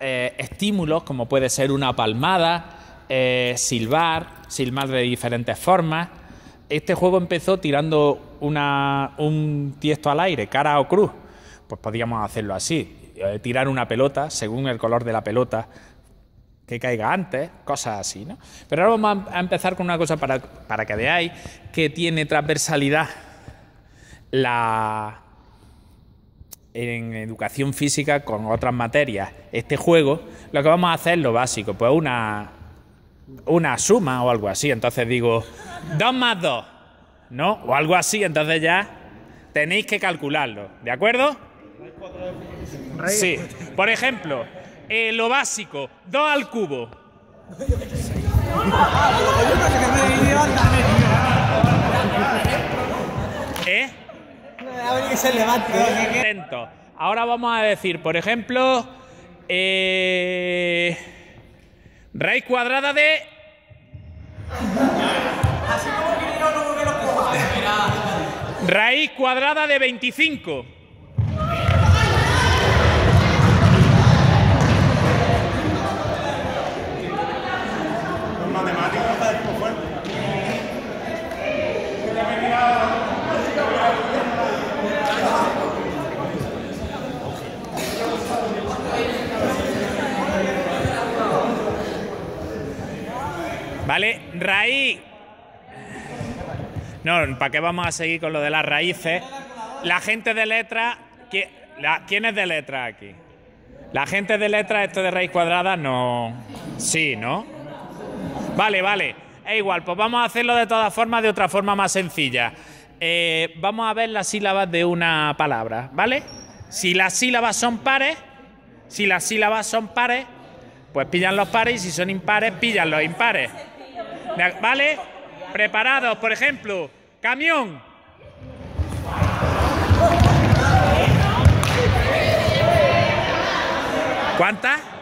eh, estímulos como puede ser una palmada, eh, silbar, silbar de diferentes formas. Este juego empezó tirando una, un tiesto al aire, cara o cruz. Pues podíamos hacerlo así, eh, tirar una pelota según el color de la pelota que caiga antes, cosas así, ¿no? Pero ahora vamos a empezar con una cosa para, para que veáis que tiene transversalidad la, en educación física con otras materias este juego, lo que vamos a hacer es lo básico, pues una, una suma o algo así. Entonces digo, 2 más 2, ¿no? O algo así, entonces ya tenéis que calcularlo, ¿de acuerdo? Sí. Por ejemplo, eh, lo básico, 2 al cubo. ¿Eh? Levante. Atento. Ahora vamos a decir, por ejemplo, eh, raíz cuadrada de... Raíz cuadrada de 25. ¿Vale? Raíz. No, ¿para qué vamos a seguir con lo de las raíces? La gente de letra. ¿qui- la- ¿Quién es de letra aquí? La gente de letra, esto de raíz cuadrada, no. Sí, ¿no? Vale, vale. Es igual, pues vamos a hacerlo de todas formas de otra forma más sencilla. Eh, vamos a ver las sílabas de una palabra, ¿vale? Si las sílabas son pares, si las sílabas son pares, pues pillan los pares y si son impares, pillan los impares. ¿Vale? Preparados, por ejemplo, camión. ¿Cuántas?